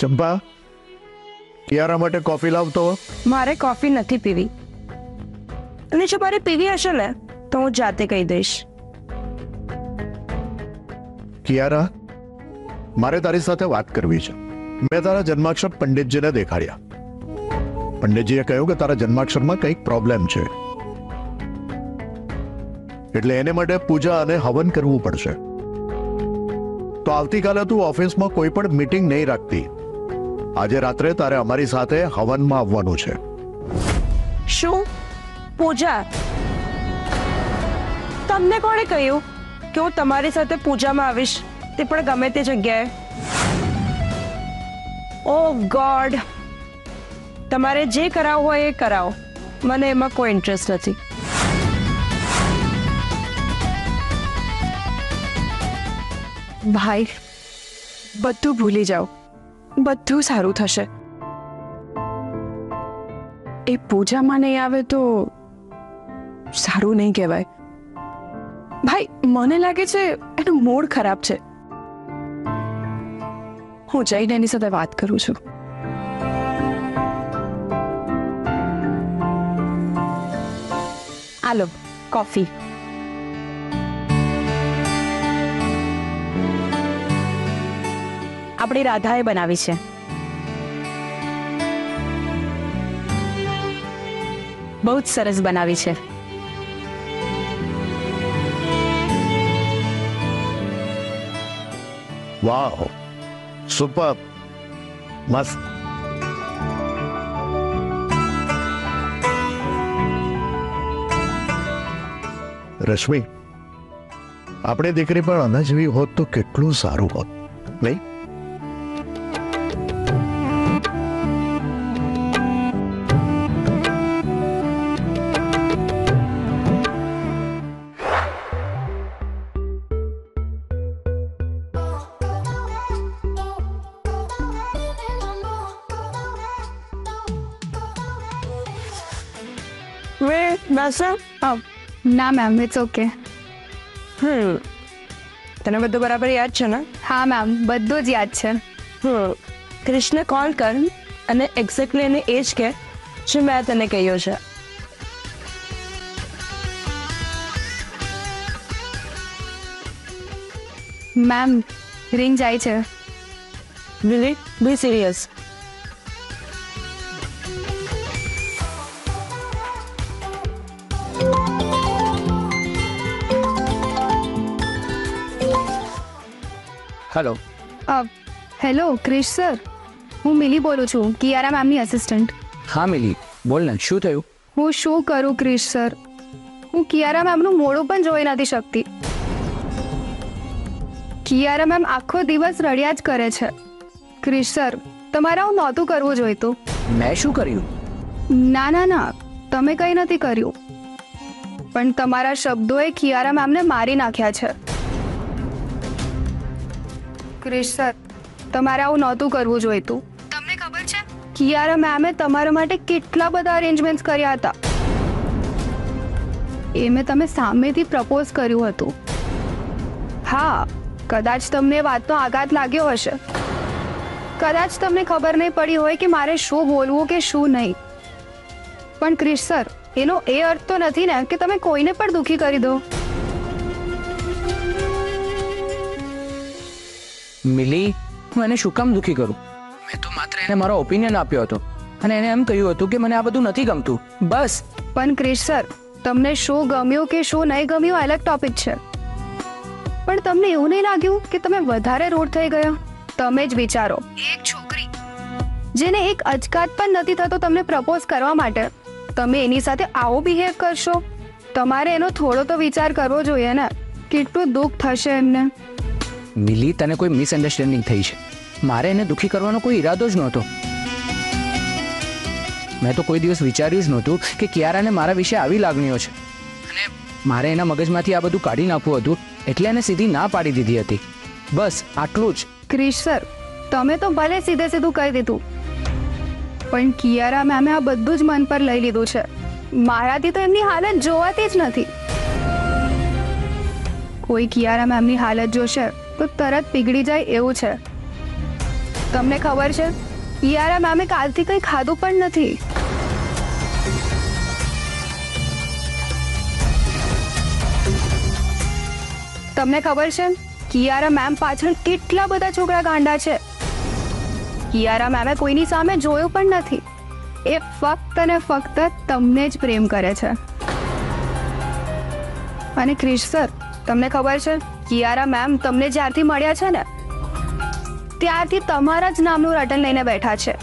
ચંપા કિયારા માટે કોફી લાવતો? મારે કોફી નથી પીવી. અને જો મારે પીવી હશે ને તો હું જાતે કહી દઈશ. કિયારા મારે તારી સાથે વાત કરવી છે. મેં તારા જન્માક્ષર પંડિતજીને દેખાડ્યા. પંડિતજીએ કહ્યું કે તારા જન્માક્ષરમાં કંઈક પ્રોબ્લેમ છે. એટલે એને માટે પૂજા અને હવન કરવું પડશે. તો આવતીકાલે તું ઓફિસમાં કોઈ પણ મીટિંગ નહીં રાખતી. આજે રાત્રે તારે અમારી સાથે હવનમાં આવવાનું છે. શું? પૂજા? તમને કોણે કહ્યું કે હું તમારી સાથે પૂજામાં આવીશ? તે પણ ગમે તે જગ્યાએ. ઓ ગોડ તમારે જે કરાવવું હોય એ કરાવો. મને એમાં કોઈ ઇન્ટરેસ્ટ નથી. ભાઈ, બધું ભૂલી જાઓ. બધું સારું થશે. એ પૂજામાં નહીં આવે તો સારું નહીં કહેવાય. ભાઈ, મને લાગે છે એનું મૂડ ખરાબ છે. હું જઈને એની સાથે વાત કરું છું. આલો, કોફી. આપણી રાધાએ બનાવી છે. બહુ જ સરસ બનાવી છે. વાહ સુપર, મસ્ત. રશ્મિ, આપણે દીકરી પણ આના જેવી હોત તો કેટલું સારું હોત, નહીં? ના મેમ ઇટ્સ ઓકે હમ. તને બધું બરાબર યાદ છે ને? હા મેમ બધું જ યાદ છે. હમ. ક્રિષ્ને કોલ કર અને એક્ઝેક્ટલી એને એ જ કે જે મેં તને કહ્યું છે? મેમ રિંગ જાય છે. Wiley be serious hello hello Krish sir. હું મિલી બોલું છું કિયારા મેમની અસિસ્ટન્ટ હા મિલી. બોલ ને શું થયું? હું શું કરું ક્રિશ સર? હું કિયારા મેમનું મોડું પણ જોઈ નથી શકતી. કિયારા મેમ આખો દિવસ રડ્યા જ કરે છે. ક્રિશ સર તમારે હું નહોતું કરવું જોઈતું. મેં શું કર્યું? ના ના ના તમે કંઈ નથી કર્યું. પણ તમારા શબ્દોએ કિયારા મેમને મારી નાખ્યા છે. ક્રિશ સર તમારે આવું નહોતું કરવું જોઈતું. તમને ખબર છે? કિયારા મેમે તમારા માટે કેટલા બધા અરેન્જમેન્ટ્સ કર્યા હતા. એ મેં તમે સામેથી પ્રપોઝ કર્યું હતું. હા કદાચ તમને વાતનો આઘાત લાગ્યો હશે. કદાચ તમને ખબર નહીં પડી હોય કે મારે શું બોલવું કે શું નહીં. પણ ક્રિશ સર એનો એ અર્થ તો નથી ને કે તમે કોઈને પણ દુખી કરી દો. મિલી હું એને શું કામ દુઃખી કરું? મેં તો માત્ર એને મારો ઓપિનિયન આપ્યો હતો. અને એને એમ કહ્યું હતું કે મને આ બધું નથી ગમતું. બસ. પણ ક્રિશ સર તમને શું ગમ્યો કે શું નહીં ગમ્યું અલગ ટોપિક છે. પણ તમને એવું નહીં લાગ્યું કે તમે વધારે રોડ થઈ ગયા? તમે જ વિચારો. એક છોકરી. જેને એક અચકાત પણ નથી થતો તમને પ્રપોઝ કરવા માટે. તમે એની સાથે આવો બિહેવ કરશો. તમારે એનો થોડો તો વિચાર કરવો જોઈએ ને. કેટલું દુઃખ થશે એમને. મિલી તને કોઈ મિસઅન્ડરસ્ટેન્ડિંગ થઈ છે? મારે એને દુખી કરવાનો કોઈ ઈરાદો જ નહોતો. મેં તો કોઈ દિવસ વિચાર્યું જ નહોતું કે કિયારાને મારા વિશે આવી લાગણીઓ છે. અને મારે એના મગજમાંથી આ બધું કાઢી નાખવું હતું, એટલે એને સીધી ના પાડી દીધી હતી. બસ, આટલું જ. ક્રિશ સર, તમે તો ભલે સીધે સીધું કહી દીધું. પણ કિયારા મેમે આ બધું જ મન પર લઈ લીધું છે. મારાથી તો એમની હાલત જોવાતી જ નથી. કોઈ કિયારા મેમની હાલત જોશે તો તરત પીગળી જાય એવું છે. તમને ખબર છે યારા મેમે કાલથી કંઈ ખાધું પણ નથી. તમને ખબર છે, કિયારા મેમ પાછળ કેટલા બધા છોકરા ગાંડા છે. કિયારા મેમે કોઈની સામે જોયું પણ નથી. એ ફક્ત ને ફક્ત તમને જ પ્રેમ કરે છે. અને ક્રિશ સર, તમને ખબર છે કિયારા મેમ તમને જ્યારથી મળ્યા છે ને, ત્યારથી તમારા જ નામનું રટન લઈને બેઠા છે.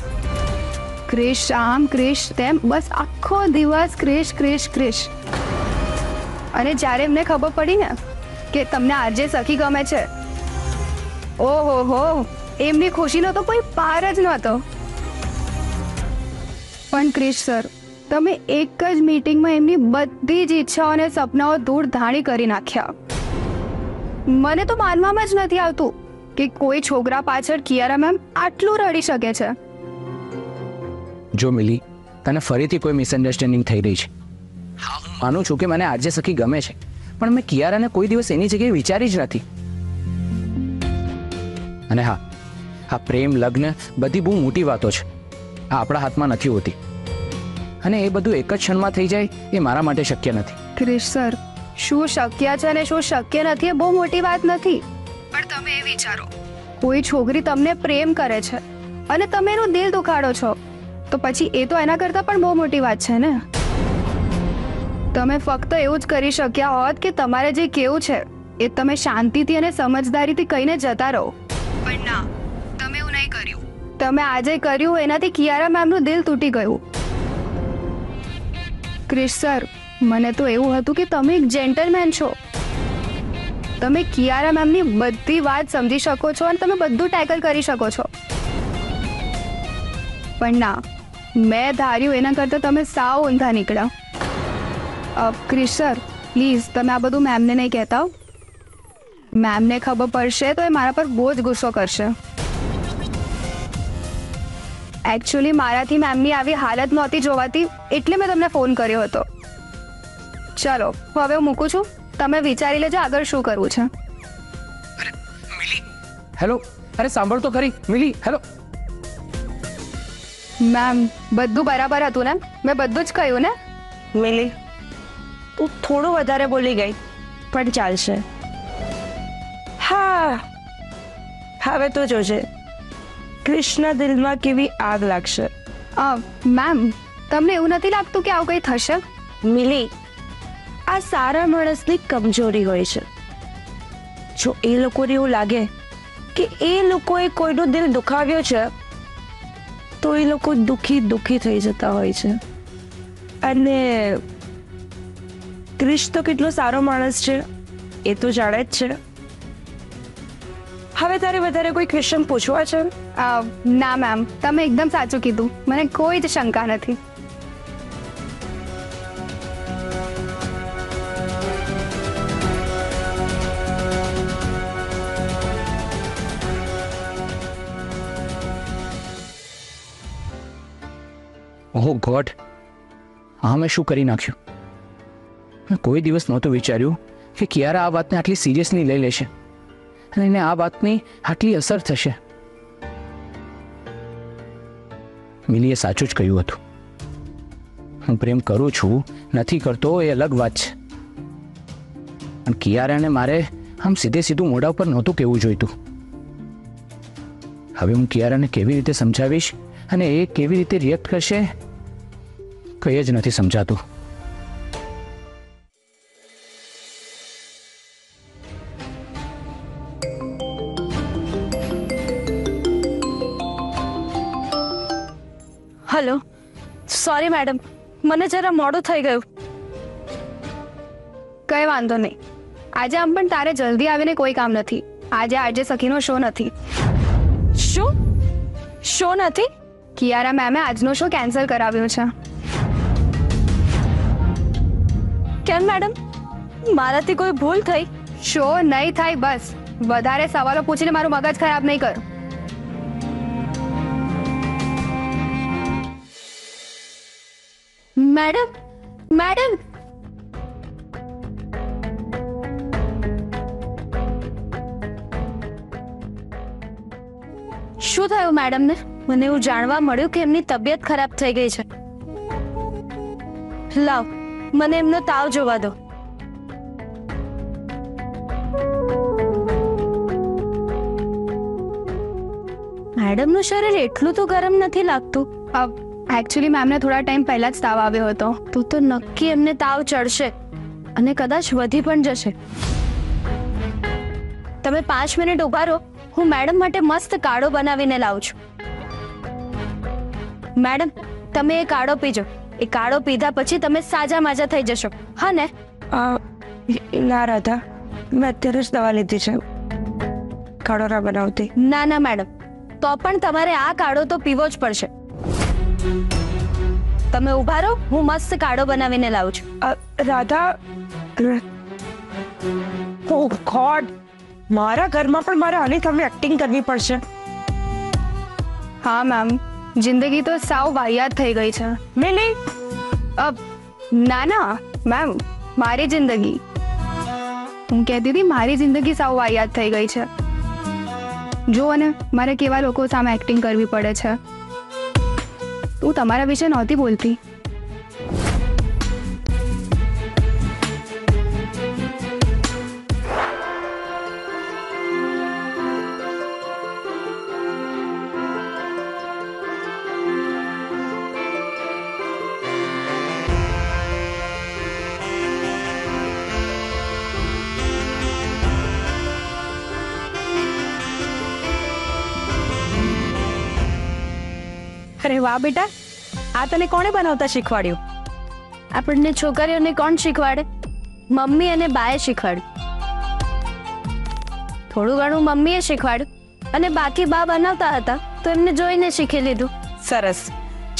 ક્રિશ આમ, ક્રિશ તેમ, બસ આખો દિવસ ક્રિશ ક્રિશ ક્રિશ. અને જ્યારે એમને ખબર પડી ને કે તમને આજે સખી ગમે છે, ઓહો હો, એમની ખુશીનો તો કોઈ પાર જ નહોતો. પણ ક્રિશ સર, તમે એક જ મીટિંગમાં એમની બધી જ ઈચ્છાઓ અને સપનાઓ દૂર ધાણી કરી નાખ્યા. મને તો માનવામાં જ નથી આવતું કે કોઈ છોકરા પાછળ કિયારા મેમ આટલું રડી શકે છે. જો મિલી તને ફરીથી કોઈ મિસઅન્ડરસ્ટેન્ડિંગ થઈ રહી છે. માનું છું કે મને આજે સખી ગમે છે પણ મેં કિયારાને કોઈ દિવસ એની જગ્યાએ વિચારી જ નથી. અને હા આ પ્રેમ લગ્ન બધી બહુ મોટી વાતો છે. આ આપણા હાથમાં નથી હોતી. અને એ બધું એક જ ક્ષણમાં થઈ જાય એ મારા માટે શક્ય નથી. ક્રિશ સર શું શક્ય છે અને શું શક્ય નથી એ બહુ મોટી વાત નથી. પણ તમે એ વિચારો. કોઈ છોકરી તમને પ્રેમ કરે છે અને તમે એનું દિલ દુખાડો છો તો પછી એ તો એના કરતાં પણ બહુ મોટી વાત છે ને? તમે ફક્ત એવું જ કરી શક્યા હોત કે તમારે જે કેવું છે એ તમે શાંતિથી અને સમજદારીથી કહીને જતા રહો. પણ ના તમે એવું નહીં કર્યું. તમે આજે કર્યું એનાથી કિયારા મેમનું દિલ તૂટી ગયું. ક્રિશ સર મને તો એવું હતું કે તમે એક જેન્ટલમેન છો. તમે કિયારા મેમની બધી વાત સમજી શકો છો અને તમે બધું ટેકલ કરી શકો છો. પણ ના, મેં ધાર્યું એના કરતાં તમે સાવ ઊંધા નીકળ્યા. ક્રિશ સર, પ્લીઝ, તમે આ બધું મેમને નહીં કહેતા મેમને ખબર પડશે તો એ મારા પર બહુ જ ગુસ્સો કરશે. એકચ્યુઅલી મારાથી મેમની આવી હાલત નહોતી જોવાતી એટલે મેં તમને ફોન કર્યો હતો. ચલો હવે હું મૂકું છું. તમે વિચારી લેજો આગળ શું કરવું છે. હેલો અરે સાંભળ તો ખરી. મિલી હેલો. મેમ બધું બરાબર હતું ને? મેં બધું જ કહ્યું ને? મિલી તું થોડું વધારે બોલી ગઈ પણ ચાલશે. હા હવે તો જોજે. કૃષ્ણ દિલમાં કેવી આગ લાગશે. મેમ તમને એવું નથી લાગતું કે આવું કંઈ થશે? મિલી આ સારા માણસની કમજોરી હોય છે. જો એ લોકોને એવું લાગે કે એ લોકોએ કોઈનું દિલ દુખાવ્યો છે, તો એ લોકો દુખી દુખી થઈ જતા હોય છે. અને ક્રિશ તો કેટલો સારો માણસ છે, એ તો જાણે જ છે. હવે તારે વધારે કોઈ ક્વેશ્ચન પૂછવા છે? ના મેમ તમે એકદમ સાચું કીધું. મને કોઈ જ શંકા નથી. ઓહો, ગોડ. હા, મેં શું કરી નાખ્યું? મેં કોઈ દિવસ નહોતું વિચાર્યું કે કિયારા આ વાતને આટલી સિરિયસલી લઈ લેશે અને એને આ વાતની આટલી અસર થશે. મિલીએ સાચું જ કહ્યું હતું. હું પ્રેમ કરું છું, નથી કરતો, એ અલગ વાત છે. પણ કિયારાને મારે આમ સીધે સીધું મોઢા ઉપર નહોતું કહેવું જોઈતું. હવે હું કિયારાને કેવી રીતે સમજાવીશ અને એ કેવી રીતે રિએક્ટ કરશે? કંઈ જ નથી સમજાતું હલો સોરી મેડમ મને જરા મોડું થઈ ગયું કઈ વાંધો નહીં આજે આમ પણ તારે જલ્દી આવીને કોઈ કામ નથી આજે આજે સખીનો શો નથી શું શો નથી કિયારા મેમે આજનો શો કેન્સલ કરાવ્યો છે કેમ મેડમ, મારાથી કોઈ ભૂલ થઈ? શો નહીં થાય, બસ. વધારે સવાલો પૂછીને મારું મગજ ખરાબ નહીં કર. Madam madam. શું થયું મેડમને? મને એવું જાણવા મળ્યું કે એમની તબિયત ખરાબ થઈ ગઈ છે. લાવ. મને એમનો તાવ જોવા દો. મેડમનું શરીર એટલું તો ગરમ નથી લાગતું. એકચ્યુઅલી મેમને થોડા ટાઈમ પહેલા જ તાવ આવ્યો હતો. તો તો નક્કી એમને તાવ ચડશે અને કદાચ વધી પણ જશે. તમે પાંચ મિનિટ ઊભા રહો હું મેડમ માટે મસ્ત કાળો બનાવીને લાવું છું. મેડમ તમે એ કાળો પીજો. એ કાળો પીધા પછી તમે સાજા માજા થઈ જશો. હા ને? ના રાધા. મેં અત્યારે જ દવા લીધી છે. કાળોરા બનાવતી. ના ના મેડમ. તો પણ તમારે આ કાળો તો પીવો જ પડશે. તમે ઊભા રહો હું મસ્ત કાળો બનાવીને લાવું છું. રાધા. Oh God! મારા ઘરમાં પણ મારે આની તમે એક્ટિંગ કરવી પડશે. હા મેમ જિંદગી તો સાવ વાહિયાત થઈ ગઈ છે. મિલી અબ ના ના મેમ મારી જિંદગી. હું કહેતી હતી મારી જિંદગી સાવ વાહિયાત થઈ ગઈ છે. જો અને મારે કેવા લોકો સામે એક્ટિંગ કરવી પડે છે. હું તમારા વિશે નહોતી બોલતી. અરે વાહ બેટા આ તને કોણે બનાવતા શીખવાડ્યું? આપણને છોકરીઓને કોણ શીખવાડે? મમ્મી અને બાએ શીખવાડ્યું. થોડું ઘણું મમ્મીએ શીખવાડ્યું અને બાકી બા બનાવતા હતા તો એમને જોઈને શીખી લીધું. સરસ.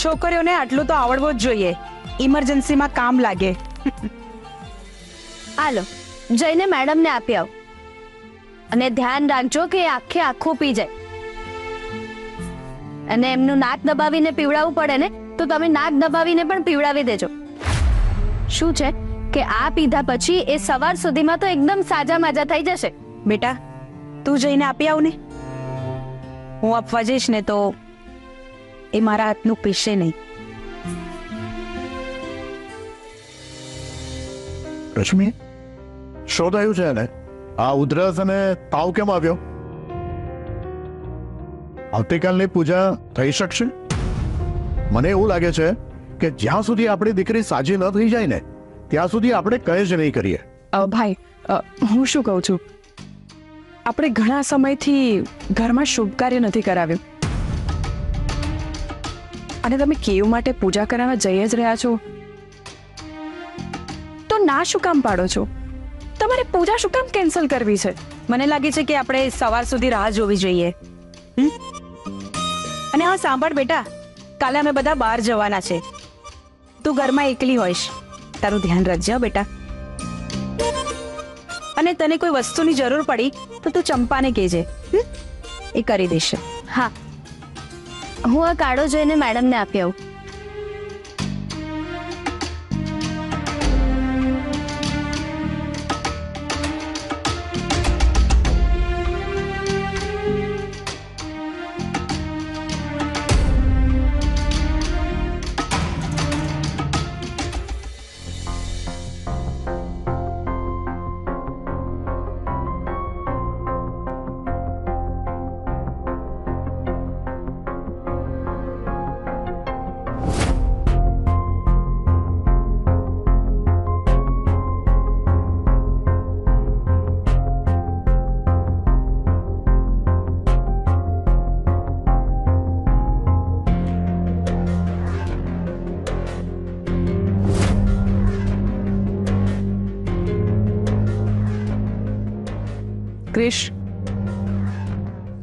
છોકરીઓને આટલું તો આવડવું જ જોઈએ. ઇમરજન્સીમાં કામ લાગે. હાલો જઈને મેડમને આપી આવો. અને ધ્યાન રાખજો કે આખે આખું પી જાય. અને એમનું નાક દબાવીને પીવડાવવું પડે ને તો તમે નાક દબાવીને પણ પીવડાવી દેજો. શું છે? કે આ પીધા પછી એ સવાર સુધીમાં તો એકદમ સાજા માજા થઈ જશે. બેટા તું જઈને આપી આવ ને. હું આપવા જઈશ ને તો એ મારા હાથનું પીશે નહીં. રશ્મિ શોધાયું છે ને આ ઉધરસ અને તાવ કેમ આવ્યો? આવતીકાલની પૂજા થઈ શકશે? મને એવું લાગે છે કે જ્યાં સુધી આપણી દીકરી સાજી ન થઈ જાય ને ત્યાં સુધી આપણે કંઈ જ નહીં કરીએ. ભાઈ હું શું કહું છું? આપણે ઘણા સમયથી ઘરમાં શુભ કાર્ય નથી કરાવ્યું. અને તમે કેવું માટે પૂજા કરાવવા જઈ જ રહ્યા છો? તો ના શું કામ પાડો છો? તમારે પૂજા શું કામ કેન્સલ કરવી છે? મને લાગે છે કે આપણે સવાર સુધી રાહ જોવી જોઈએ. હમ? અને હા, સાંભળ બેટા, કાલે અમે બધા બહાર જવાના છે. તું ઘરમાં એકલી હોઈશ. તારું ધ્યાન રાખજે બેટા. અને તને કોઈ વસ્તુની જરૂર પડી, તો તું ચંપાને કહેજે એ કરી દેશે. હા. હું આ કાળો જોઈને મેડમને આપી આવું.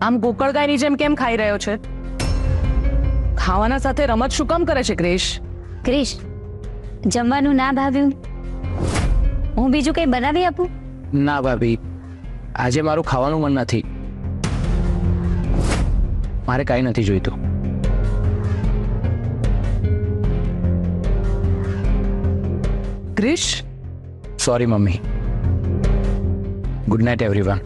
આમ ગોકળગાયની જેમ કેમ ખાઈ રહ્યો છે? ખાવાના સાથે રમત શું કામ કરે છે ક્રિશ? ક્રિશ જમવાનું ના ભાવ્યું. હું બીજું કંઈ બનાવી આપું? ના ભાભી આજે મારું ખાવાનું મન નથી. મારે કાંઈ નથી જોઈતું. Krish? Sorry mummy. Good night everyone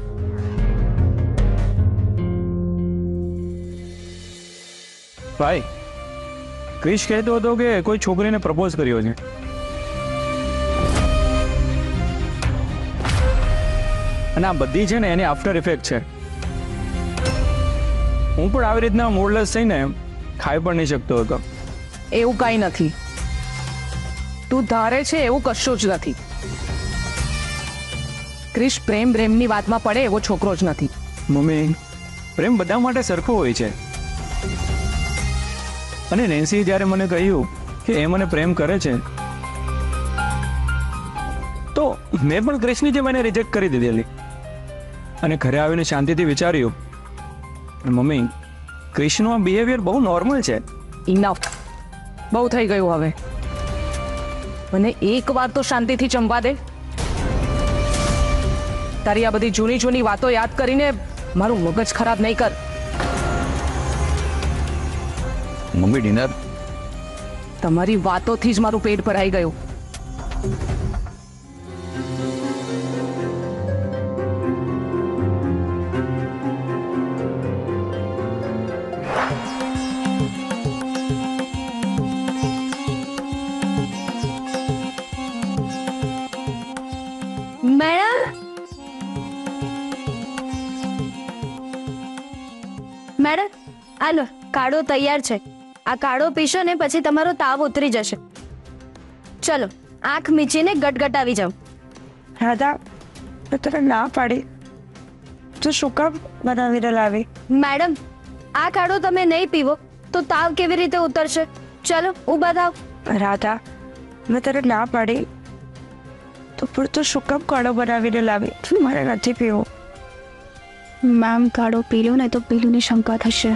ભાઈ ક્રિશ કહેતો હતો કે કોઈ છોકરીને પ્રપોઝ કર્યો છે. અને આ બધી છે ને એની આફ્ટર ઇફેક્ટ છે. હું પણ આવી રીતના મૂડલેસ થઈને ખાઈ પણ નહીં શકતો હતો. એવું કાંઈ નથી. તું ધારે છે એવું કશું જ નથી. ક્રિશ પ્રેમ પ્રેમની વાતમાં પડે એવો છોકરો જ નથી. મમ્મી પ્રેમ બધા માટે સરખો હોય છે. અને નેન્સીએ જ્યારે મને કહ્યું કે એ મને પ્રેમ કરે છે, તો મેં પણ ક્રિશની જે મને રિજેક્ટ કરી દીધેલી. અને ઘરે આવીને શાંતિથી વિચાર્યું, મમ્મી ક્રિશનું આ બિહેવિયર બહુ નોર્મલ છે. ઇનફ બહુ થઈ ગયું હવે. મને એક વાર તો શાંતિથી ચંપા દે. તારી આ બધી જૂની જૂની વાતો યાદ કરીને મારું મગજ ખરાબ નહીં કર. મમ્મી ડિનર તમારી વાતોથી જ મારું પેટ ભરાઈ ગયું. મેડમ? મેડમ હાલો કાઢો તૈયાર છે. આ કાળો પીશો ને પછી તમારો તાવ ઉતરી જશે. ચલો આંખ મીચીને ગટગટાવી જાઓ. રાધા મેં તને ના પાડી. તો શું કામ બનાવીને લાવી મેડમ આ કાળો તમે નહીં પીવો તો તાવ કેવી રીતે ઉતરશે? ચલો ઊભા થાવ રાધા મેં તને ના પાડી. તો પણ તો શું કામ કાળો બનાવીને લાવી મારે નથી પીવો. મેમ કાળો પી લો ને તો પીલુની શંકા થશે.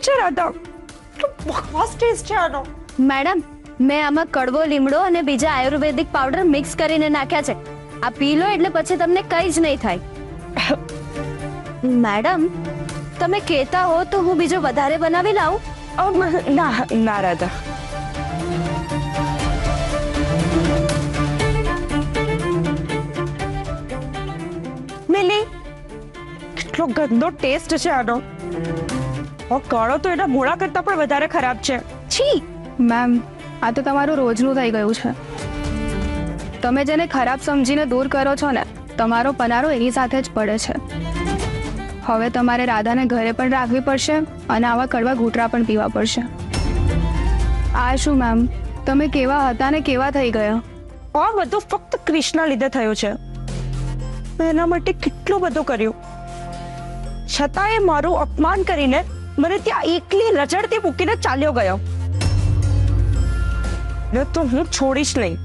આ શું છે રાધા બકવાસ ટેસ્ટ છે આનો મેડમ મેં આમાં કડવો લીમડો અને બીજા આયુર્વેદિક પાવડર મિક્સ કરીને નાખ્યા છે આ પી લો એટલે પછી તમને કંઈ જ નહીં થાય મેડમ તમે કહેતા હો તો હું બીજો વધારે બનાવી લાવું અમ, ના ના રાધા મિલી કેટલો ગંદો ટેસ્ટ છે આનો ઓ કાળો તો એના મોળા કરતા પણ વધારે ખરાબ છે. છી મેમ આ તો તમારું રોજનું થઈ ગયું છે. તમે જેને ખરાબ સમજીને દૂર કરો છો ને તમારો પનારો એની સાથે જ પડે છે. હવે તમારે રાધાને ઘરે પણ રાખવી પડશે અને આવા કડવા ઘૂંટરા પણ પીવા પડશે. આ શું મેમ? તમે કેવા હતા ને કેવા થઈ ગયા? આ બધું ફક્ત ક્રિષ્ના લીધે થયું છે. મેં એના માટે કેટલું બધું કર્યું. છતાં એ મારું અપમાન કરીને મને ત્યાં એકલી રજડતી મૂકીને ચાલ્યો ગયો. ને તો હું છોડીશ નહીં.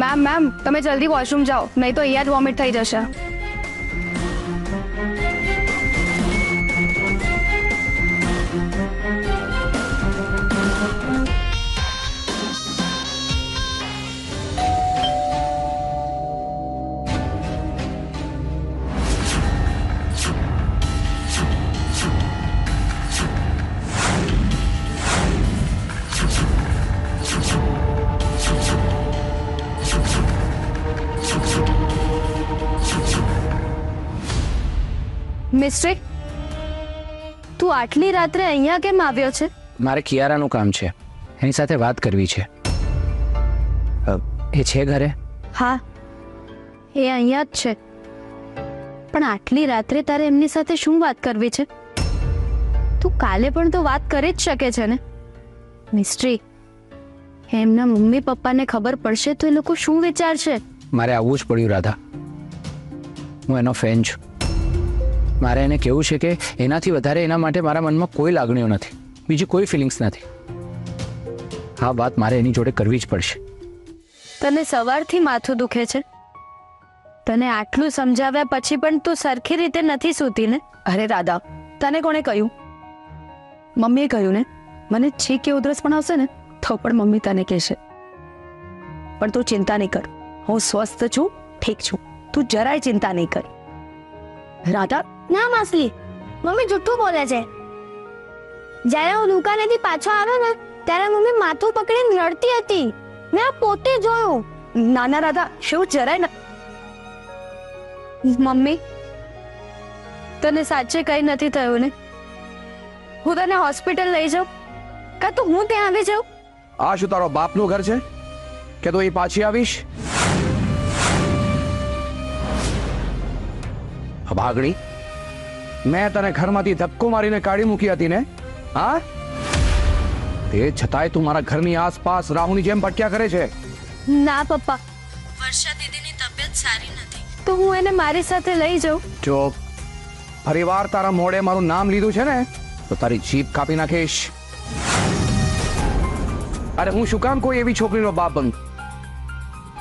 મેમ મેમ તમે જલ્દી વોશરૂમ જાઓ. નહીં તો અહીંયા જ વોમિટ થઈ જશે. મિસ્ટ્રી તું આટલી રાત્રે અહીંયા કેમ આવ્યો છે? મારે કિયારાનું કામ છે. એની સાથે વાત કરવી છે. એ છે ઘરે? હા એ અહીંયા જ છે. પણ આટલી રાત્રે તારે એમની સાથે શું વાત કરવી છે? તું કાલે પણ તો વાત કરી જ શકે છે ને? મિસ્ટ્રી એમના મમ્મી પપ્પાને ખબર પડશે તો એ લોકો શું વિચારશે? મારે આવવું જ પડ્યું રાધા. હું એનો ફેન છું. મારે એને કહેવું છે કે એનાથી વધારે એના માટે મારા મનમાં કોઈ લાગણીઓ નથી. બીજી કોઈ ફિલિંગ્સ નથી. આ વાત મારે એની જોડે કરવી જ પડશે. તને સવારથી માથું દુખે છે? તને આટલું સમજાવ્યા પછી પણ તું સરખી રીતે નથી સૂતી ને? અરે દાદા તને કોણે કહ્યું? મમ્મીએ કહ્યું ને? મને છીક કે ઉધરસ પણ આવશે ને, તો પણ મમ્મી તને કહેશે. પણ તું ચિંતા નહીં કર. હું સ્વસ્થ છું, ઠીક છું. તું જરાય ચિંતા નહીં કર. રાધા ના માસલી મમ્મી જુઠ્ઠું બોલે છે. જ્યારે હું દુકાનેથી પાછો આવ્યો ને ત્યારે મમ્મી માથું પકડીને રડતી હતી. મેં આ પોતે જોયું. નાના રાધા શું જરાય ના મમ્મી તને સાચે કઈ નથી થયું ને? હું તને હોસ્પિટલ લઈ જાઉં? કાં તો હું ત્યાં આવી જાઉં? આ શું તારો બાપનું ઘર છે? કે તું એ પાછી આવીશ? ભાગણી? મેં તને ઘરમાંથી ધક્કો મારીને કાઢી મૂકી હતી ને? હા? તે છતાંય તું મારા ઘરની આસપાસ રાહુની જેમ ભટક્યા કરે છે. ના પપ્પા. વર્ષા દીદીની તબિયત સારી નથી. તો હું એને મારી સાથે લઈ જાઉં. જો ફરીવાર તારા મોડે મારું નામ લીધું છે ને તો તારી જીભ કાપી નાખીશ. અરે હું શું કામ કોઈ એવી છોકરીનો બાપ બન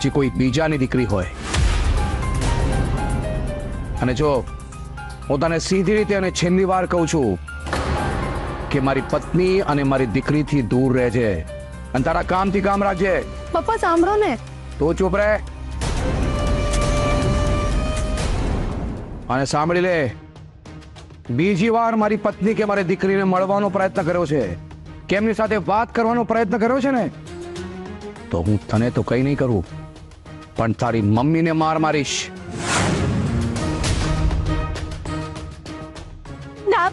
જે કોઈ બીજાની દીકરી હોય? અને જો હું તને સીધી રીતે અને છેલ્લી વાર કહું છું કે મારી પત્ની અને મારી દીકરીથી દૂર રહેજે અને તારા કામથી કામ રાખજે. પપ્પા સાંભળો ને. તો ચૂપ રહે. અને સાંભળી લે બીજી વાર મારી પત્ની કે મારી દીકરીને મળવાનો પ્રયત્ન કર્યો છે. કેમની સાથે વાત કરવાનો પ્રયત્ન કર્યો છે ને? તો હું તને તો કઈ નહીં કરું પણ તારી મમ્મીને માર મારીશ.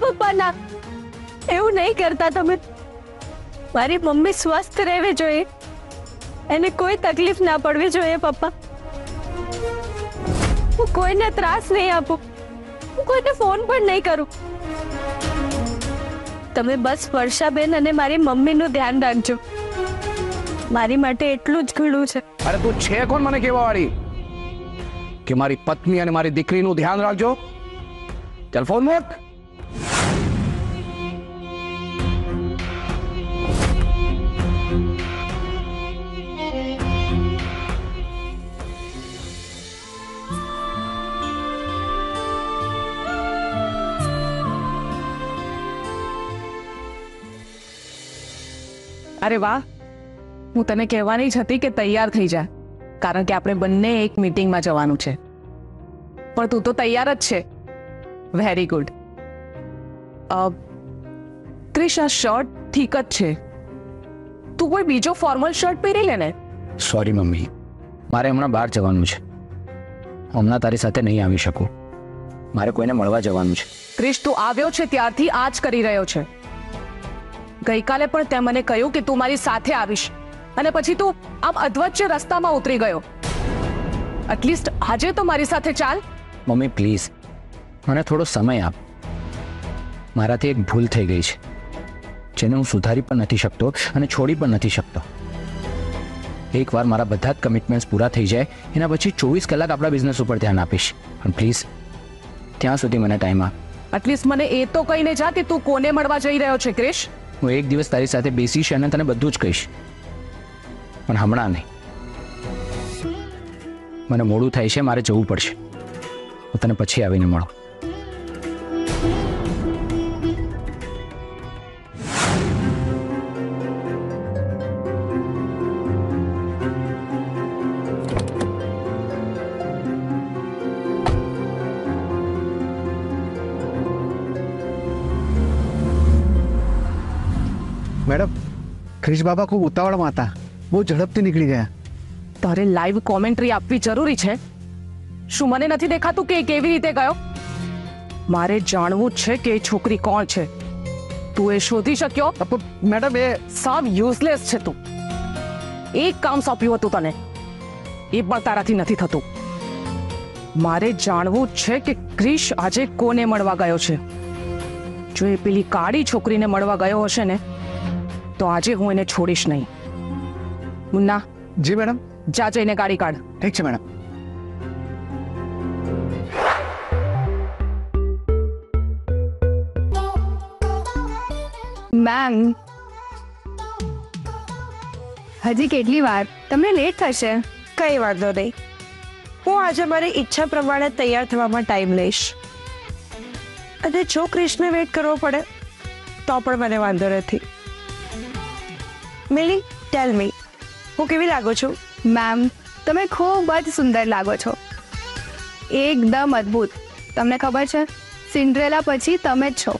પપ્પા ના એવું નહીં કરતા તમે. મારી મમ્મી સ્વસ્થ રહેવી જોઈએ. એને કોઈ તકલીફ ના પડવી જોઈએ પપ્પા. હું કોઈને ત્રાસ નહીં આપું. હું કોઈને ફોન પણ નહીં કરું. તમે બસ વર્ષાબેન અને મારી મમ્મીનું ધ્યાન રાખજો. મારી માટે એટલું જ ઘણું છે. અરે તું છે કોણ મને કેવા વાળી કે મારી પત્ની અને મારી દીકરીનું ધ્યાન રાખજો. ચાલ ફોન મૂક. અરે વાહ. હું તને કહેવાની જ હતી કે તૈયાર થઈ જા કારણ કે આપણે બંને એક મીટિંગમાં જવાનું છે. પણ તું તો તૈયાર જ છે. વેરી ગુડ ક્રિશ આ શર્ટ ઠીક જ છે. તું કોઈ બીજો ફોર્મલ શર્ટ પહેરી લે ને? Sorry mummy. મારે હમણાં બહાર જવાનું છે. હમણાં તારી સાથે નહીં આવી શકું. મારે કોઈને મળવા જવાનું છે. ક્રિશ તું આવ્યો છે ત્યારથી આ જ કરી રહ્યો છે. ગઈકાલે પણ તે મને કહ્યું કે તું મારી સાથે આવીશ. અને પછી તું આમ અધવચ્ચે રસ્તામાં ઉતરી ગયો. એટલીસ્ટ આજે તો મારી સાથે ચાલ. મમ્મી પ્લીઝ મને થોડો સમય આપ. મારાથી એક ભૂલ થઈ ગઈ છે જેને હું સુધારી પણ નથી શકતો અને છોડી પણ નથી શકતો. એકવાર મારા બધા જ કમિટમેન્ટ્સ પૂરા થઈ જાય એના પછી ચોવીસ કલાક આપણા બિઝનેસ ઉપર ધ્યાન આપીશ. પણ પ્લીઝ ત્યાં સુધી મને ટાઈમ આપ. એટલીસ્ટ મને એ તો કહીને જા કે તું કોને મળવા જઈ રહ્યો છે ક્રિશ? હું એક દિવસ તારી સાથે બેસીશ અને તને બધું જ કહીશ. પણ હમણાં નહીં. મને મોડું થાય છે, મારે જવું પડશે. હું તને પછી આવીને મળું. ક્રિશ બાબા ખૂબ ઉતાવળમાં હતા. બહુ ઝડપથી નીકળી ગયા. તારે લાઈવ કોમેન્ટ્રી આપવી જરૂરી છે? શું મને નથી દેખાતું કે કેવી રીતે ગયો? મારે જાણવું છે કે એ છોકરી કોણ છે. તું એ શોધી શક્યો? મેડમ એ સાવ યુઝલેસ છે તું. એક કામ સોંપ્યું હતું તને. એ પણ તારાથી નથી થતું. મારે જાણવું છે કે ક્રિશ આજે કોને મળવા ગયો છે? જો એ પેલી કાળી છોકરીને મળવા ગયો હશે ને તો આજે હું એને છોડીશ નહીં. મુન્ના જી મેડમ. જા જઈને ગાડી કાઢ. ઠીક છે મેડમ. મેમ હજી કેટલી વાર? તમને લેટ થશે. કઈ વાંધો નહીં. હું આજે મારી ઈચ્છા પ્રમાણે તૈયાર થવામાં ટાઈમ લઈશ. અને જો ક્રિશને વેટ કરવો પડે તો પણ મને વાંધો નથી. મિલી ટેલ મી હું કેવી લાગો છું? મેમ તમે ખૂબ જ સુંદર લાગો છો. એકદમ અદ્ભુત. તમને ખબર છે સિન્ડ્રેલા પછી તમે જ છો.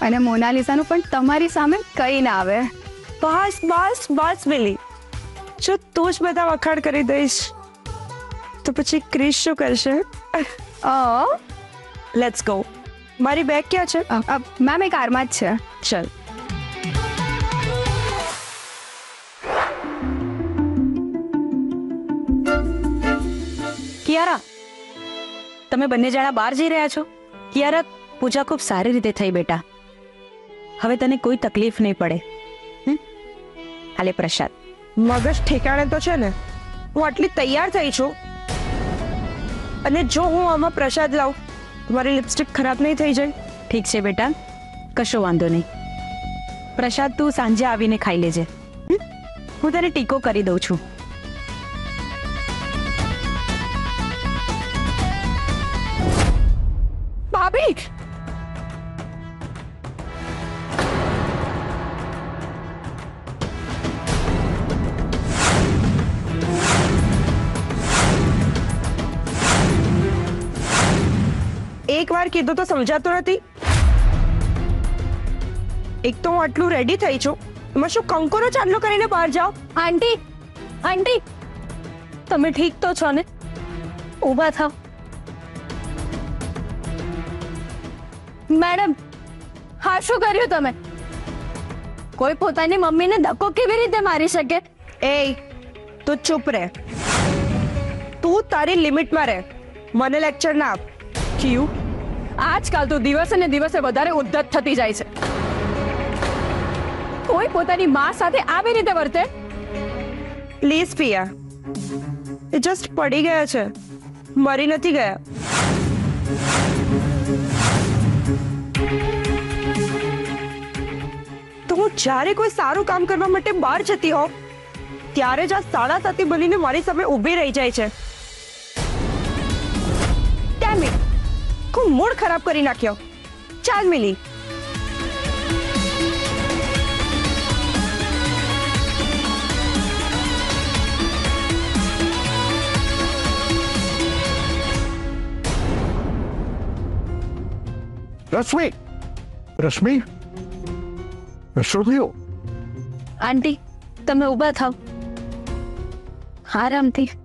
અને મોનાલિસાનું પણ તમારી સામે કંઈ ના આવે. બસ બસ બસ મિલી જો તું જ બધા વખાણ કરી દઈશ તો પછી ક્રિશ શું કરશે? લેટ્સ ગો મારી બેગ ક્યાં છે? મેમ એ કારમાં જ છે. ચલ. કિયારા તમે બંને જણા બહાર જઈ રહ્યા છો? કિયારા પૂજા ખૂબ સારી રીતે થઈ બેટા. હવે તને કોઈ તકલીફ નહીં પડે? હાલે પ્રસાદ. મગજ ઠેકાણે તો છે ને હું આટલી તૈયાર થઈ છું. અને જો હું આમાં પ્રસાદ લાવું મારી લિપસ્ટિક ખરાબ નહીં થઈ જાય. ઠીક છે બેટા કશો વાંધો નહીં. પ્રસાદ તું સાંજે આવીને ખાઈ લેજે. હું તને ટીકો કરી દઉં છું. વાર કીધું તો સમજાતું નથી. એક તો હું આટલું રેડી થઈ છું. એમાં શું કંકોરો ચાંદલો કરીને બહાર જાઓ? આંટી આંટી તમે ઠીક તો છો ને? ઊભા થાવ મેડમ હા શું કર્યું તમે? કોઈ પોતાની મમ્મીને ધક્કો કેવી રીતે મારી શકે? એ તું ચૂપ રહે તું તારી લિમિટમાં રહે મને લેક્ચર ના આપ. ક્યુ આજકાલ તો દિવસે ને દિવસે વધારે ઉદ્ધત થતી જાય છે. કોઈ પોતાની માં સાથે આવી રીતે વર્તે? પ્લીઝ પિયા, એ જસ્ટ પડી ગયા છે. મરી નથી ગયા. તો હું જ્યારે કોઈ સારું કામ કરવા માટે બહાર જતી હોઉં, ત્યારે જ આ સાડા સાતી બનીને મારી સામે ઊભી રહી જાય છે. Damn it! હું મૂડ ખરાબ કરી નાખ્યો ચાલ મિલી રશ્મિ રશ્મિ શું થયું આંટી તમે ઊભા થાવ આરામથી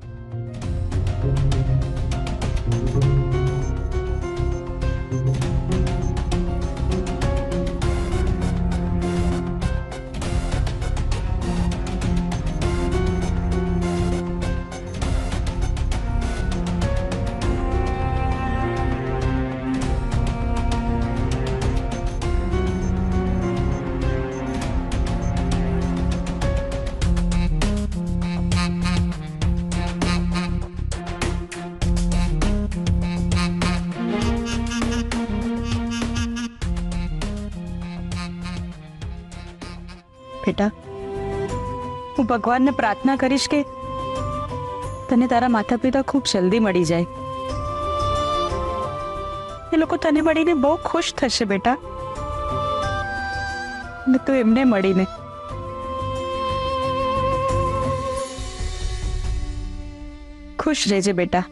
હું ભગવાનને પ્રાર્થના કરીશ કે તને તારા માતા પિતા ખૂબ જલ્દી મળી જાય. એ લોકો તને મળીને બહુ ખુશ થશે બેટા. ને તું એમને મળીને ખુશ રહેજે બેટા.